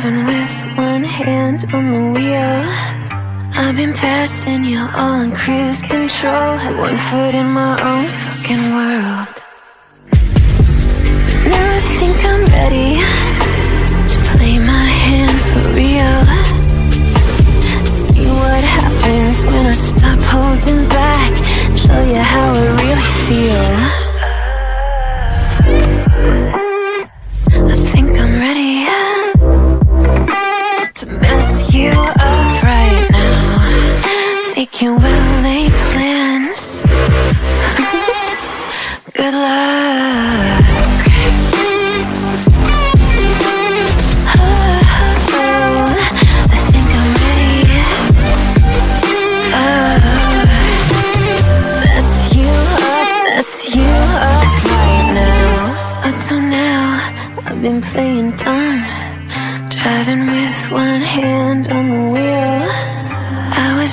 Driving with one hand on the wheel. I've been passing you all in cruise control. One foot in my own fucking world. Now I think I'm ready to play my hand for real. See what happens when I stop holding back. Show you how I really feel.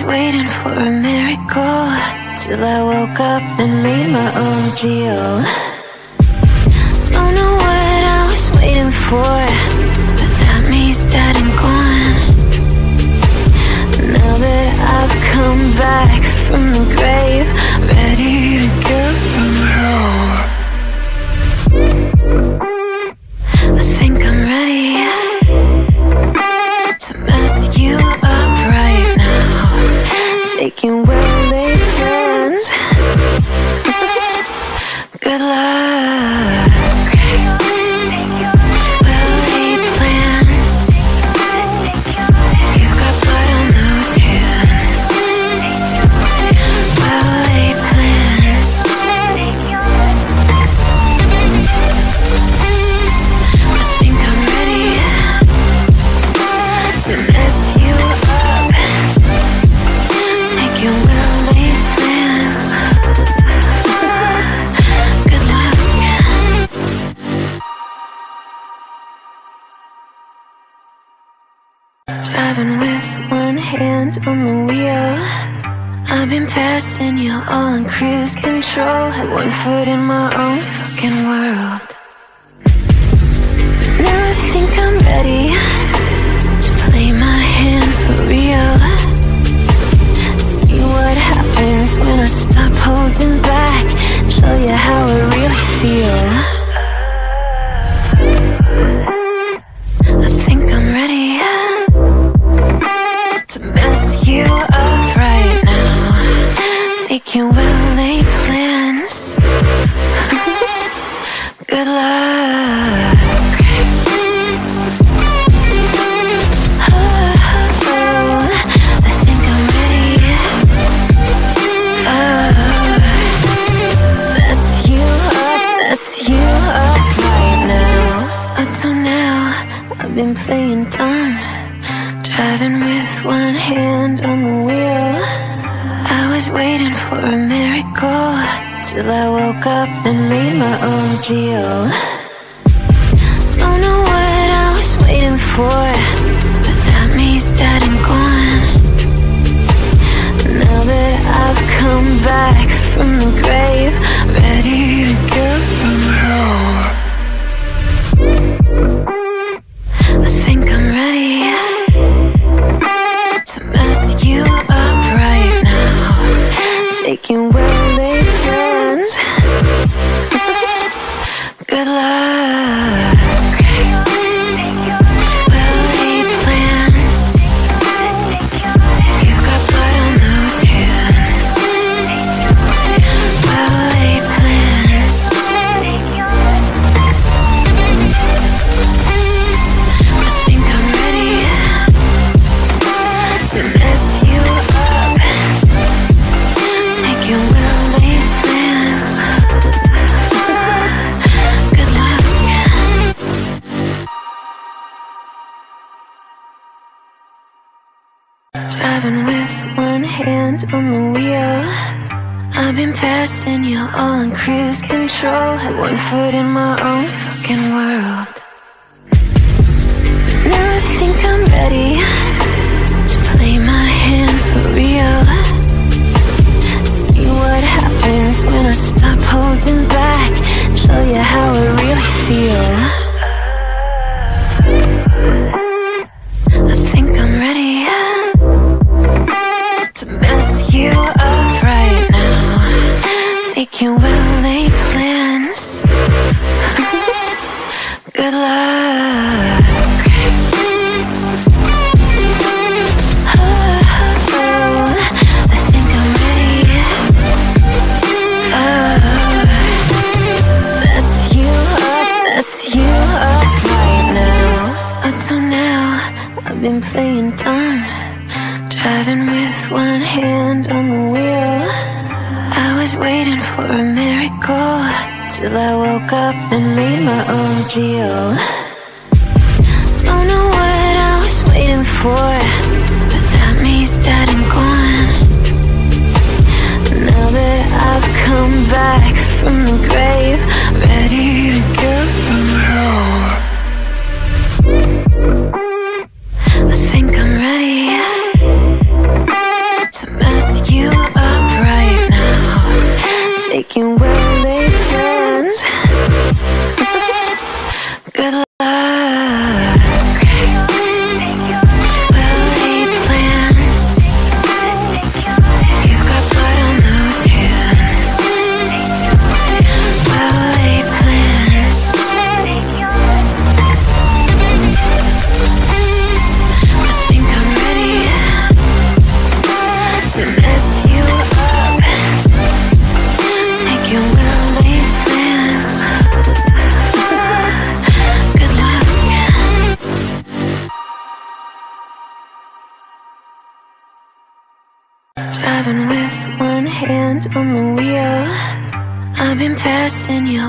Waiting for a miracle till I woke up and made my own deal. Don't know what I was waiting for, but that means dead and gone. Now that I've come back from the grave, ready to give one hand on the wheel. I've been passing you all in cruise control. One foot in my own fucking world. Now I think I'm ready to play my hand for real. See what happens when I stop holding back. Show you how I really feel. Right now. Up till now, I've been playing dumb. Driving with one hand on the wheel. Waiting for a miracle till I woke up and made my own deal. Don't know what I was waiting for, but that means dead and gone. Now that I've come back from the grave, ready to give them home. Taking well laid plans. Good luck. I've been passing you all in cruise control. Had one foot in my own fucking world. Now I think I'm ready to play my hand for real. See what happens when I stop holding back. Show you how I really feel. You will make plans. Good luck.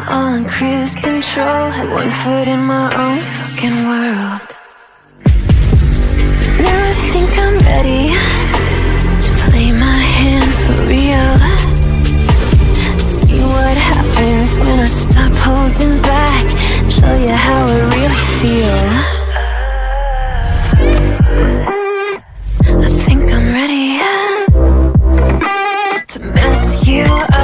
all in cruise control. Had one foot in my own fucking world. Now I think I'm ready To play my hand for real. See what happens when I stop holding back Show you how I really feel I think I'm ready to mess you up.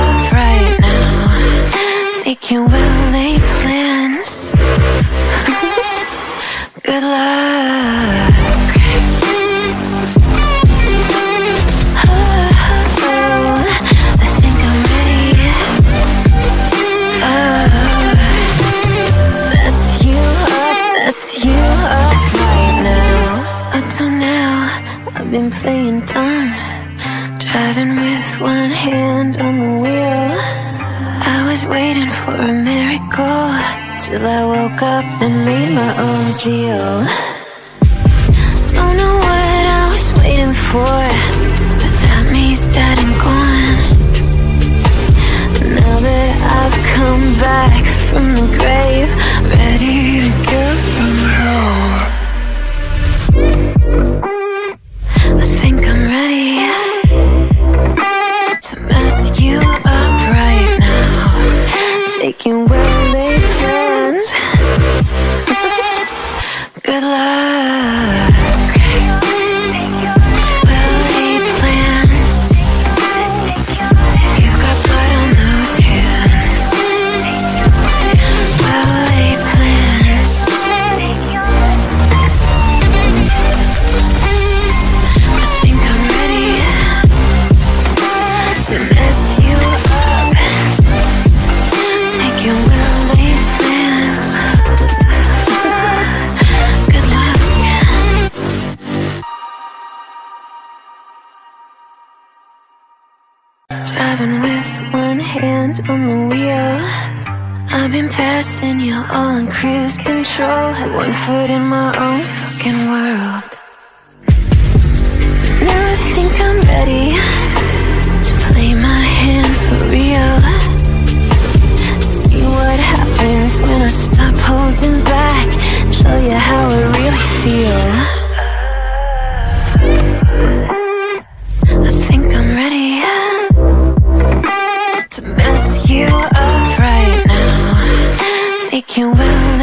you will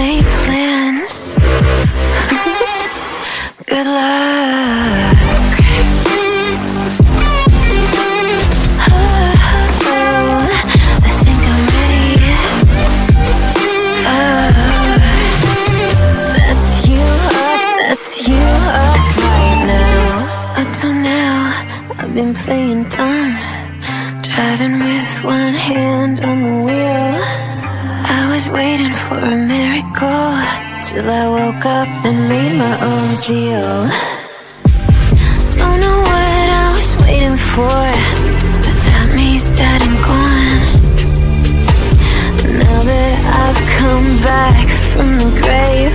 deal. Don't know what I was waiting for But that means dead and gone. Now that I've come back from the grave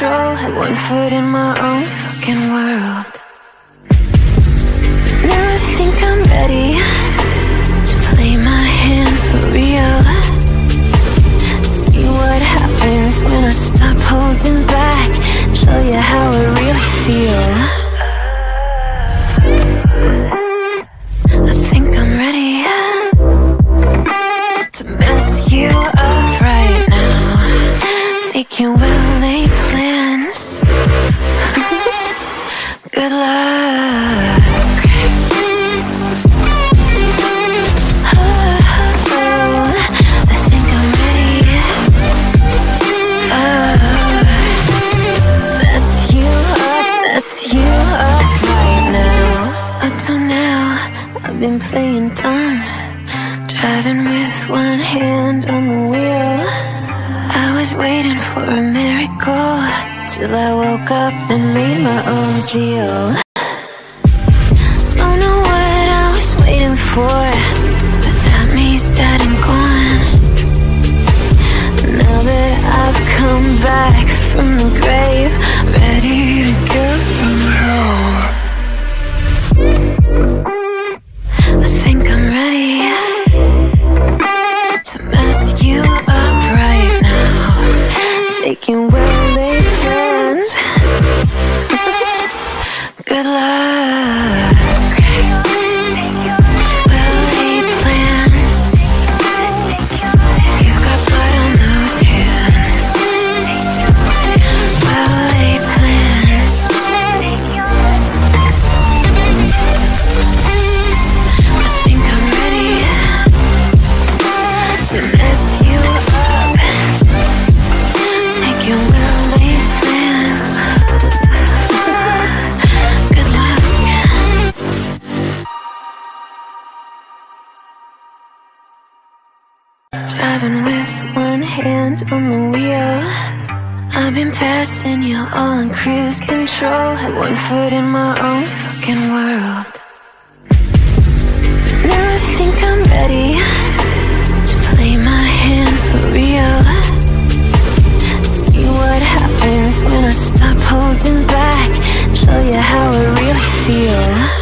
control One foot in my own fucking world. Now I think I'm ready. Mm, from the grave and you're all in cruise control. One foot in my own fucking world. Now I think I'm ready To play my hand for real. See what happens when I stop holding back Show you how I really feel.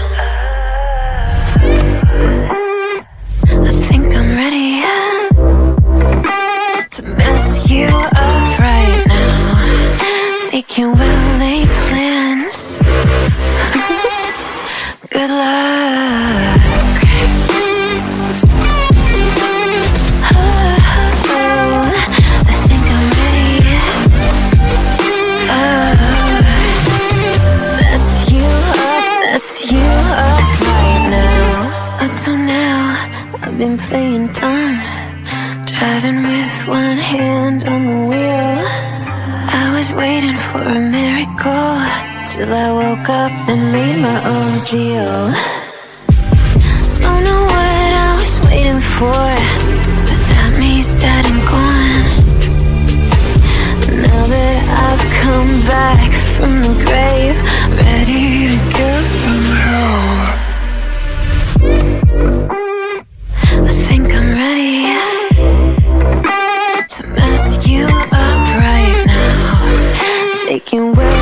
till I woke up and made my own deal. Don't know what I was waiting for But that means that I'm gone. Now that I've come back from the grave Ready to go. Home I think I'm ready To mess you up right now. Taking away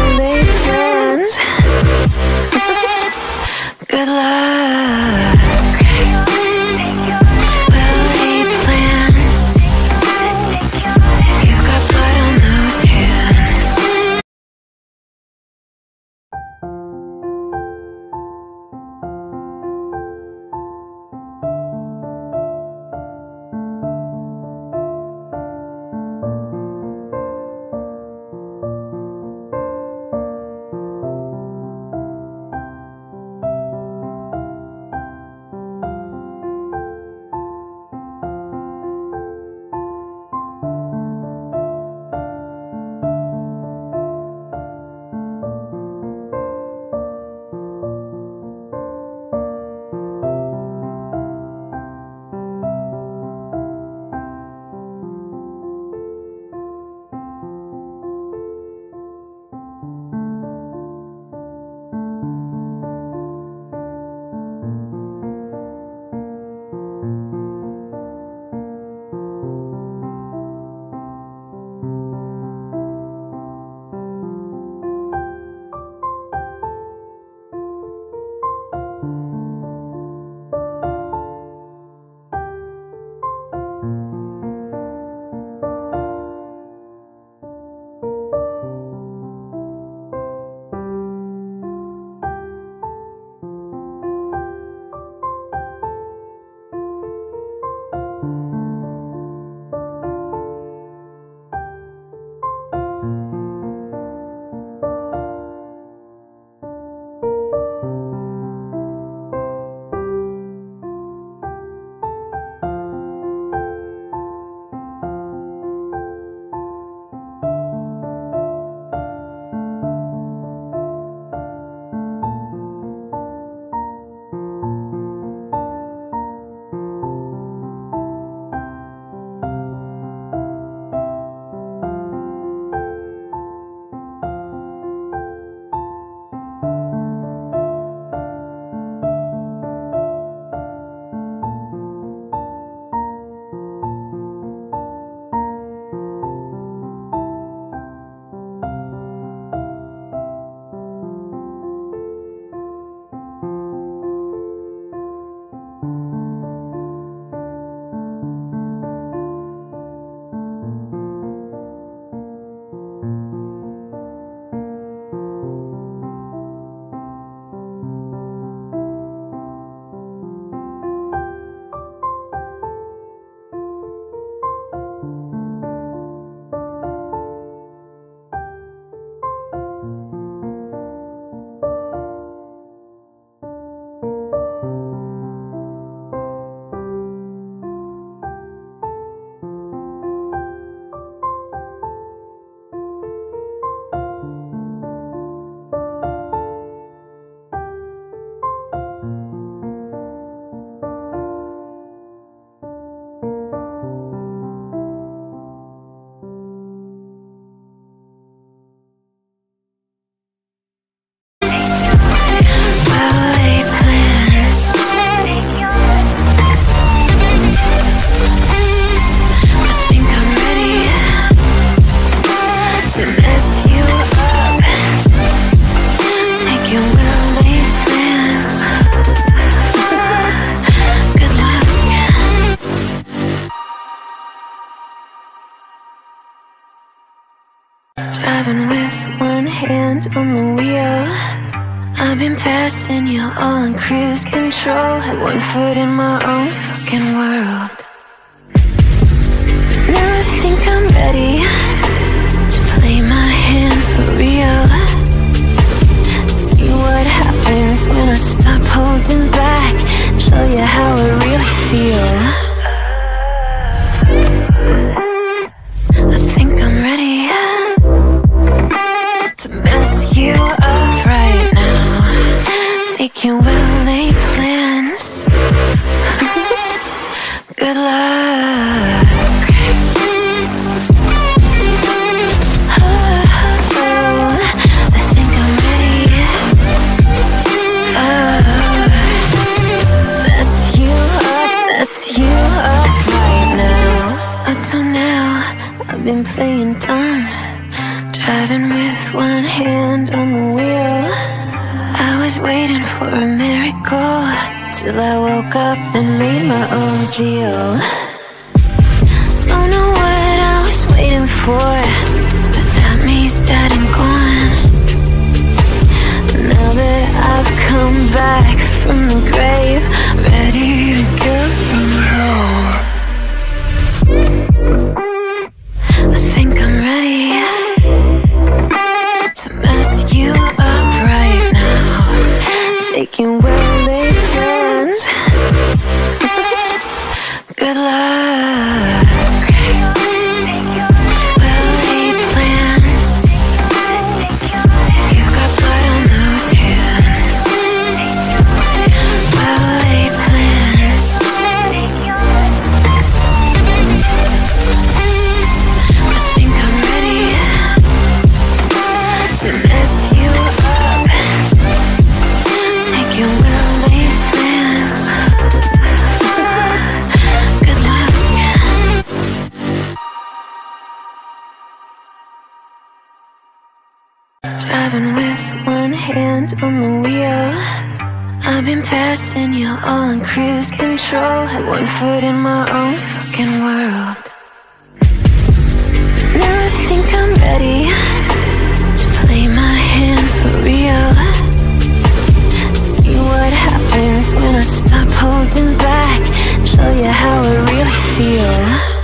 on the wheel. I've been passing you all in cruise control. One foot in my own fucking world. Now I think I'm ready to play my hand for real. See what happens when I stop holding back. Show you how I really feel. You up right now. Up till now, I've been playing dumb. Driving with one hand on the wheel. Was waiting for a miracle till I woke up and made my own deal. Don't know what I was waiting for, but that means that I'm gone. Now that I've come back from the grave, ready to go from home. Taking well laid plans. Good luck. On the wheel. I've been passing you all in cruise control. Had one foot in my own fucking world. Now I think I'm ready to play my hand for real. See what happens when I stop holding back. Show you how I really feel.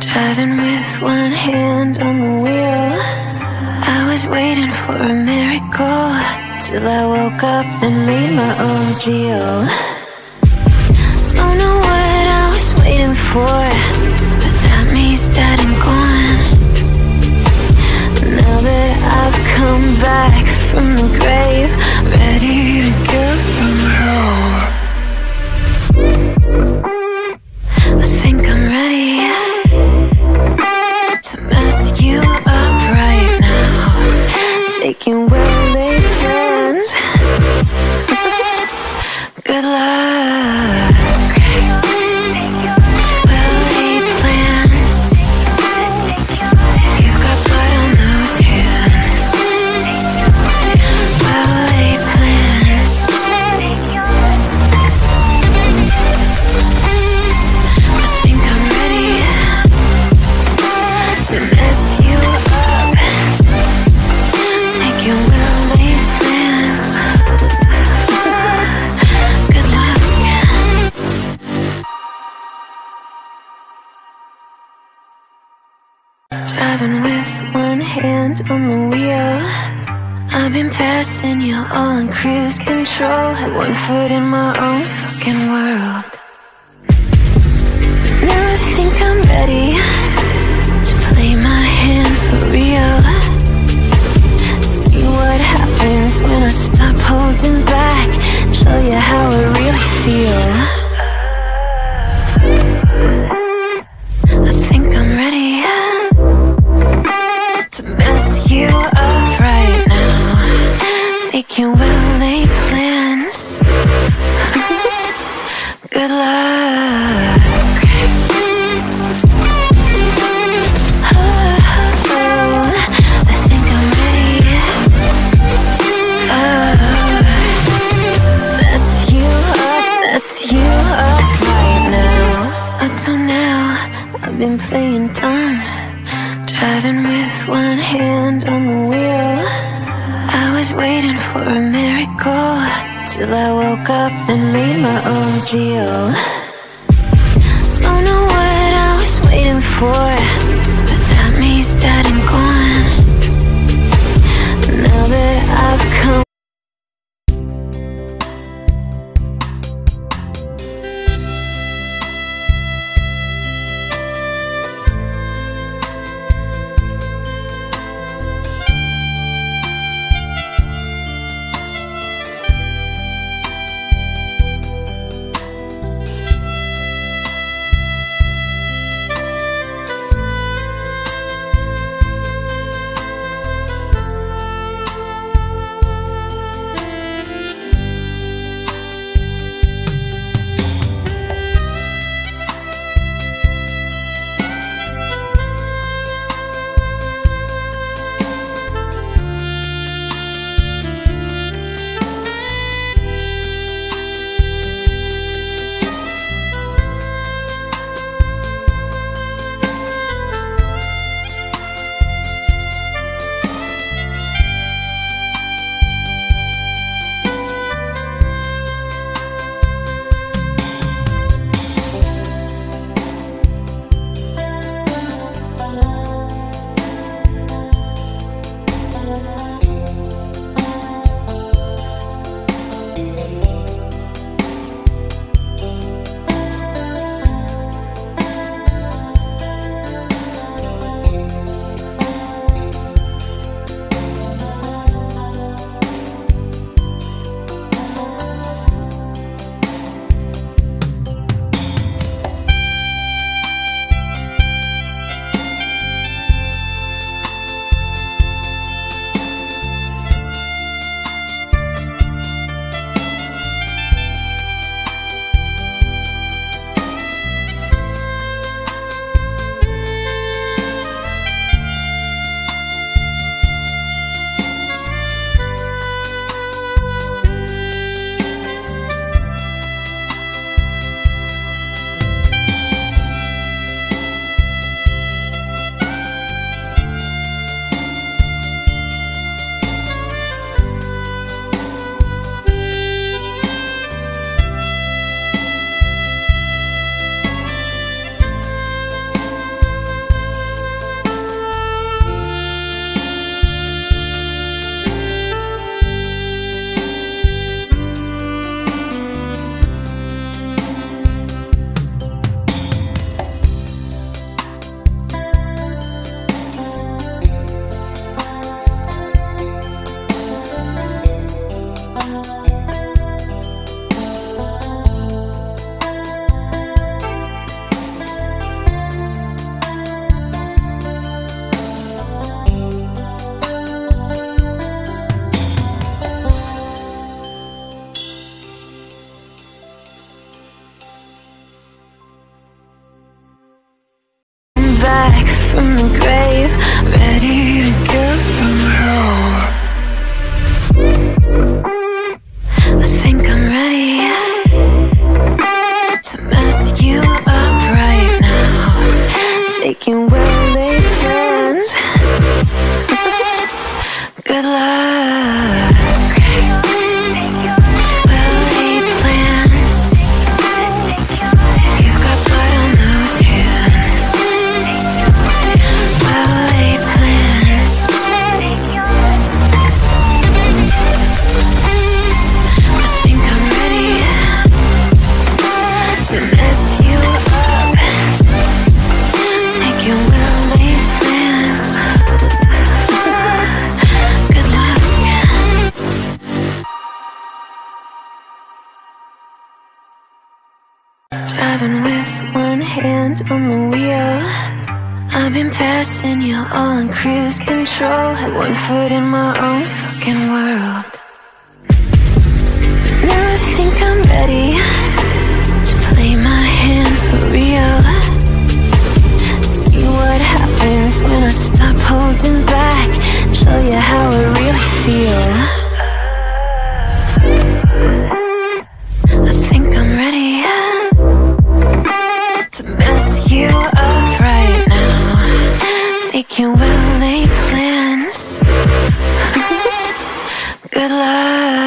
Driving with one hand on the wheel. I was waiting for a miracle till I woke up and made my own deal. Don't know what I was waiting for, but that means that I'm gone. Now that I've come back from the grave, ready to go home. Now. Taking well hand on the wheel. I've been passing you all in cruise control. One foot in my own fucking world. Now I think I'm ready to play my hand for real. See what happens when I stop holding back. Show you how I really feel. Up right now. Up till now, I've been playing dumb. Driving with one hand for a miracle till I woke up and made my own deal. Don't know what I was waiting for, but that means that I'm gone. Now that I've come. Passing you all in cruise control. Had one foot in my own fucking world. Now I think I'm ready to play my hand for real. See what happens when I stop holding back. Show you how I really feel. Taking will laid plans. Good luck.